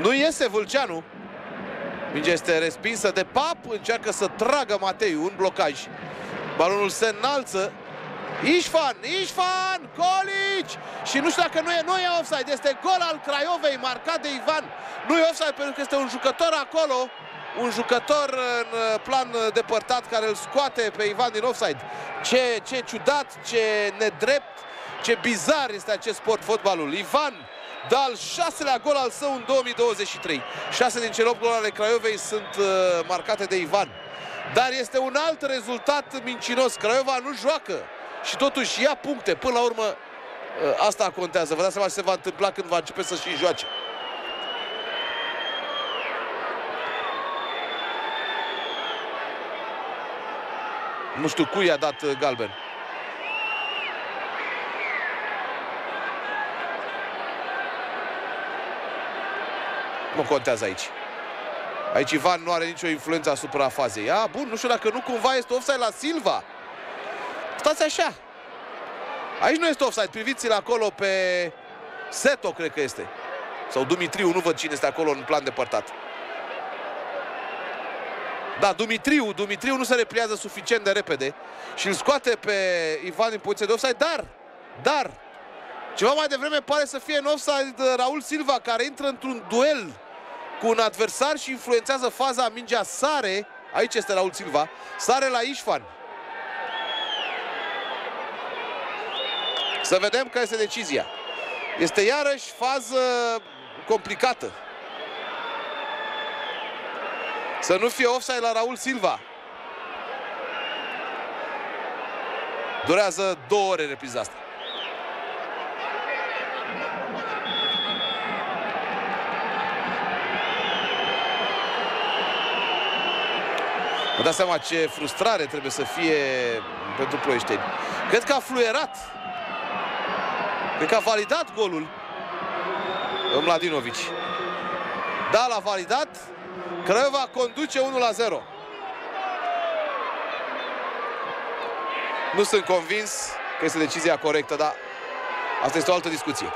Nu iese Vâlceanu. Mingea este respinsă de Pap, încearcă să tragă Mateiu, un blocaj. Balonul se înalță. Ișfan, Ișfan, Colici! Și nu știu dacă nu e, nu e offside, este gol al Craiovei, marcat de Ivan. Nu e offside pentru că este un jucător acolo, un jucător în plan depărtat care îl scoate pe Ivan din offside. Ce, ce ciudat, ce nedrept, ce bizar este acest sport fotbalul. Ivan dă al șaselea gol al său în 2023. Șase din cele 8 gol ale Craiovei sunt uh, marcate de Ivan. Dar este un alt rezultat mincinos. Craiova nu joacă și totuși ia puncte. Până la urmă, uh, asta contează. Vă dați seama ce se va întâmpla când va începe să și joace. Nu știu cui i-a dat uh, galben. Nu contează aici. Aici Ivan nu are nicio influență asupra fazei. A, bun, nu știu dacă nu cumva este offside la Silva. Stați așa. Aici nu este offside. Priviți-l acolo pe Seto, cred că este. Sau Dumitriu, nu văd cine este acolo în plan depărtat. Da, Dumitriu, Dumitriu nu se repliază suficient de repede și îl scoate pe Ivan în poziție de offside, dar, dar, ceva mai devreme pare să fie în offside Raul Silva, care intră într-un duel cu un adversar și influențează faza, mingea sare, aici este Raul Silva, sare la Ișfan. Să vedem care este decizia. Este iarăși fază complicată. Să nu fie offside la Raul Silva. Durează două ore repriza asta. Vă dați seama ce frustrare trebuie să fie pentru ploieșteni. Cred că a fluierat. Cred că a validat golul Mladinovici. Da, l-a validat. Craiova conduce 1 la 0. Nu sunt convins că este decizia corectă, dar asta este o altă discuție.